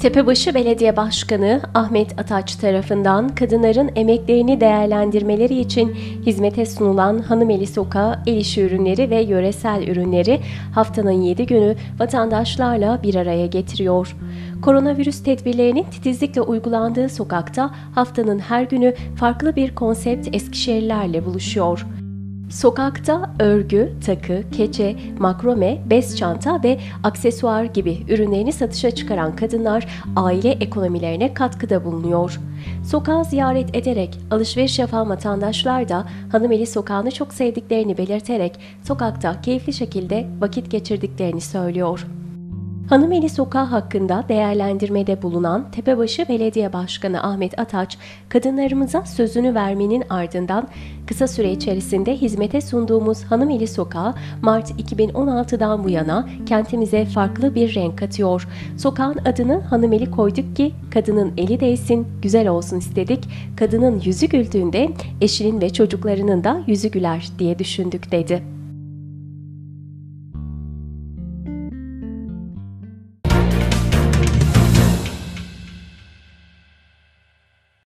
Tepebaşı Belediye Başkanı Ahmet Ataç tarafından kadınların emeklerini değerlendirmeleri için hizmete sunulan Hanımeli Sokağı el işi ürünleri ve yöresel ürünleri haftanın 7 günü vatandaşlarla bir araya getiriyor. Koronavirüs tedbirlerinin titizlikle uygulandığı sokakta haftanın her günü farklı bir konsept Eskişehirlerle buluşuyor. Sokakta örgü, takı, keçe, makrome, bez çanta ve aksesuar gibi ürünlerini satışa çıkaran kadınlar aile ekonomilerine katkıda bulunuyor. Sokağı ziyaret ederek alışveriş yapan vatandaşlar da Hanımeli Sokağı'nı çok sevdiklerini belirterek sokakta keyifli şekilde vakit geçirdiklerini söylüyor. Hanımeli Sokağı hakkında değerlendirmede bulunan Tepebaşı Belediye Başkanı Ahmet Ataç, kadınlarımıza sözünü vermenin ardından kısa süre içerisinde hizmete sunduğumuz Hanımeli Sokağı Mart 2016'dan bu yana kentimize farklı bir renk katıyor. Sokağın adını Hanımeli koyduk ki kadının eli değsin, güzel olsun istedik. Kadının yüzü güldüğünde eşinin ve çocuklarının da yüzü güler diye düşündük dedi.